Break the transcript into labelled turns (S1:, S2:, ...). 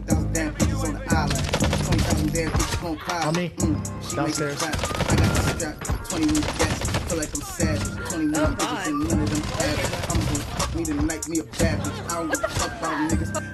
S1: 20,000 damn bitches on the island. 20,000 damn bitches gon' fire.
S2: On me.
S1: Mm, she Downstairs. make it I got the strap, 21 gas. Feel like I'm savage. 21
S3: Oh,
S1: bitches and none of them average. I'm gonna me tonight, me a bad bitch. I don't give a fuck about niggas.